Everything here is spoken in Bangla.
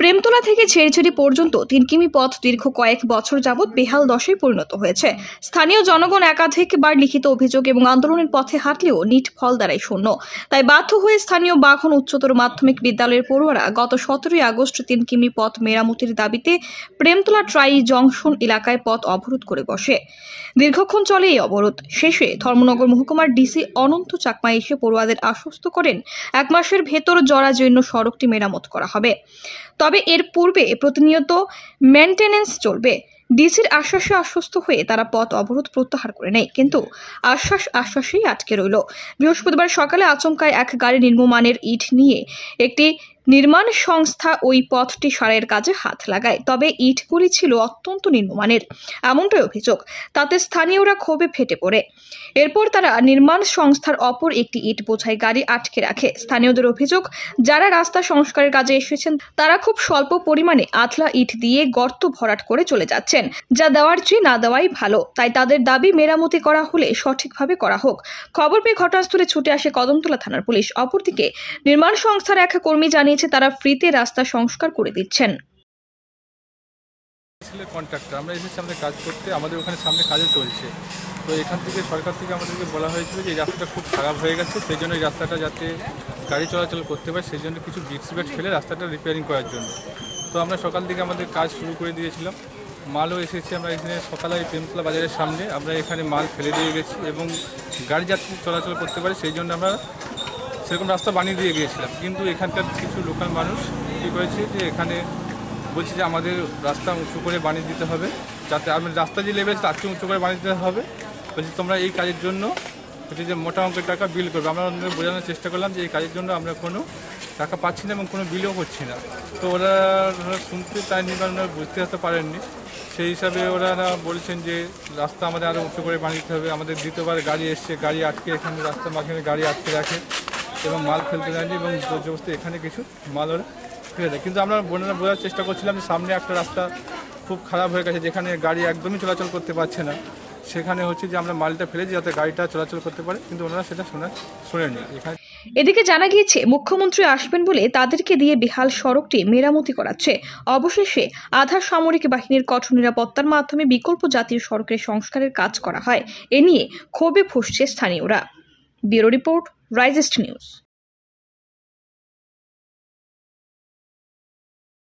প্রেমতলা থেকে ছেড়েছড়ি পর্যন্ত তিন কিমি পথ দীর্ঘ কয়েক বছর যাবৎ বেহাল দশায় পরিণত হয়েছে। স্থানীয় জনগণ একাধিকবার লিখিত অভিযোগ এবং আন্দোলনের পথে হাঁটলেও নিট ফল দ্বারাই শূন্য। তাই বাধ্য হয়ে স্থানীয় বাখন উচ্চতর মাধ্যমিক বিদ্যালয়ের পড়ুয়ারা গত সতেরোই আগস্ট তিন কিমি পথ মেরামতির দাবিতে প্রেমতলা ট্রাই জংশন এলাকায় পথ অবরোধ করে বসে। দীর্ঘক্ষণ চলে এই অবরোধ। শেষে ধর্মনগর মহকুমার ডিসি অনন্ত চাকমা এসে পড়ুয়াদের আশ্বস্ত করেন, এক মাসের ভেতর জরাজীর্ণ সড়কটি মেরামত করা হবে। তবে এর পূর্বে প্রতিনিয়ত মেনটেনেন্স চলবে। ডিসির আশ্বাসে আশ্বস্ত হয়ে তারা পথ অবরোধ প্রত্যাহার করে নেয়। কিন্তু আশ্বাস আশ্বাসেই আটকে রইল। বৃহস্পতিবার সকালে আচমকায় এক গাড়ি নির্মমানের ইট নিয়ে একটি নির্মাণ সংস্থা ওই পথটি সারের কাজে হাত লাগায়, তবে ইটগুলি ছিল অত্যন্ত নিম্নমানের। এমনটাই অভিযোগ। তাতে স্থানীয়রা ক্ষোভে ফেটে পড়ে। এরপর তারা নির্মাণ সংস্থার অপর একটি ইট বোঝাই গাড়ি আটকে রাখে। স্থানীয়দের অভিযোগ, যারা রাস্তা সংস্কারের কাজে এসেছেন, তারা খুব স্বল্প পরিমাণে আতলা ইট দিয়ে গর্ত ভরাট করে চলে যাচ্ছেন, যা দেওয়ার চেয়ে না দেওয়াই ভালো। তাই তাদের দাবি মেরামতি করা হলে সঠিকভাবে করা হোক। খবর পেয়ে ঘটনাস্থলে ছুটে আসে কদমতলা থানার পুলিশ। অপরদিকে, নির্মাণ সংস্থার এক কর্মী জানিয়েছে, তারা ফ্রিতে রাস্তা সংস্কার করে দিচ্ছেন। কন্ট্রাক্টর আমরা এসেছি আমাদের কাজ করতে, আমাদের ওখানে সামনে কাজও চলছে। তো এখান থেকে সরকার থেকে আমাদেরকে বলা হয়েছিল যে, এই রাস্তাটা খুব খারাপ হয়ে গেছে, সেই জন্য এই রাস্তাটা যাতে গাড়ি চলাচল করতে পারে, সেই জন্য কিছু বিট সিমেন্ট ফেলে রাস্তাটা রিপেয়ারিং করার জন্য। তো আমরা সকাল থেকে আমাদের কাজ শুরু করে দিয়েছিলাম। মালও এসেছে, আমরা এখানে সকালে প্রেমতলা বাজারের সামনে, আমরা এখানে মাল ফেলে দিয়ে গেছি এবং গাড়ি যাতে চলাচল করতে পারে, সেই জন্য আমরা সেরকম রাস্তা বানিয়ে দিয়ে গিয়েছিলাম। কিন্তু এখানকার কিছু লোকাল মানুষ কী করেছে যে এখানে বলছি যে আমাদের রাস্তা উঁচু করে বানিয়ে দিতে হবে। যাতে আমি রাস্তা যে লেভেল তার চেয়ে উঁচু করে বানিয়ে দিতে হবে। বলছি তোমরা এই কাজের জন্য হচ্ছে যে মোটা অঙ্কের টাকা বিল করবে। আমরা ওদের বোঝানোর চেষ্টা করলাম যে এই কাজের জন্য আমরা কোনো টাকা পাচ্ছি না এবং কোনো বিলও করছি না। তো ওরা শুনতে চায়নি ওনারা বুঝতে হতে পারেননি। সেই হিসাবে ওরা বলছেন যে রাস্তা আমাদের আরও উঁচু করে বানিয়ে দিতে হবে। আমাদের দ্বিতীয়বার গাড়ি এসছে, গাড়ি আটকে এখানে রাস্তার মাঝখানে গাড়ি আটকে রাখে। এবং মাল ফেলতে দেয়নি এবং জবরদস্তি এখানে কিছু মাল ওরা ফেলে দেয়। কিন্তু আমরা বোনেরা বোঝার চেষ্টা করছিলাম যে সামনে একটা রাস্তা খুব খারাপ হয়ে গেছে, যেখানে গাড়ি একদমই চলাচল করতে পারছে না। সেখানে হচ্ছে যে আমরা মালটা ফেলেছি যাতে গাড়িটা চলাচল করতে পারে, কিন্তু ওনারা সেটা শোনা শোনেনি এখানে এদিকে জানা গিয়েছে, মুখ্যমন্ত্রী আসবেন বলে তাদেরকে দিয়ে বেহাল সড়কটি মেরামতি করাচ্ছে। অবশেষে আধা সামরিক বাহিনীর কঠোর নিরাপত্তার মাধ্যমে বিকল্প জাতীয় সড়কের সংস্কারের কাজ করা হয়। এ নিয়ে ক্ষোভে ফুসছে স্থানীয়রা। Bureau report Resist News.